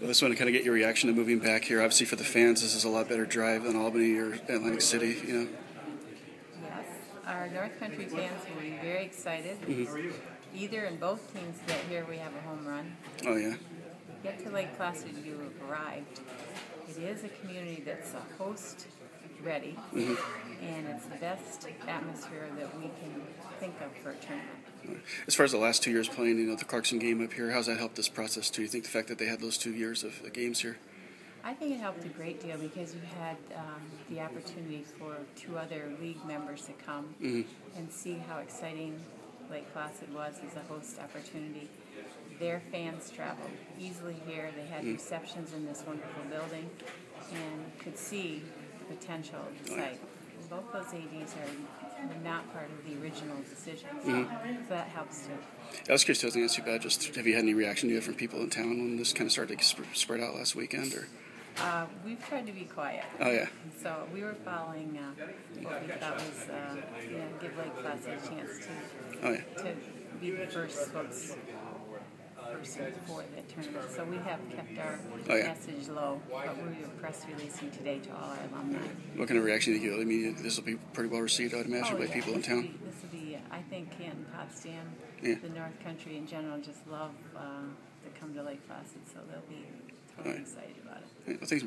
I just want to kind of get your reaction to moving back here. Obviously, for the fans, this is a lot better drive than Albany or Atlantic City. You know. Yes, our North Country fans will be very excited. Mm-hmm. Either and both teams get here, we have a home run. Oh yeah. Get to Lake Placid, you have arrived. It is a community that's a host ready, mm-hmm. and it's the best atmosphere that we can think of for a tournament. As far as the last two years playing, you know, the Clarkson game up here, how's that helped this process? Do you think the fact that they had those two years of games here? I think it helped a great deal because you had um, the opportunity for two other league members to come mm-hmm. and see how exciting Lake Placid was as a host opportunity. Their fans traveled easily here. They had mm-hmm. receptions in this wonderful building and could see the potential of the site. Both those ADs are not part of the original decision, so, mm-hmm. so that helps too. I was curious, I was going to ask you about just have you had any reaction to it from people in town when this kind of started to spread out last weekend, or? Uh, we've tried to be quiet. Oh yeah. So we were following uh, what we thought was, uh, you know, give Lake Placid a chance to oh, yeah. to be the first spokes person for the tournament. So we have kept our oh, yeah. message low, but we are press releasing today to all our alumni. What kind of reaction do you get? I mean, this will be pretty well received, I'd imagine, oh, by yeah. people in town. Be, this will be, I think, Canton, Potsdam, yeah. the North Country in general just love uh, to come to Lake Placid, so they'll be totally right. excited about it. Well, thanks.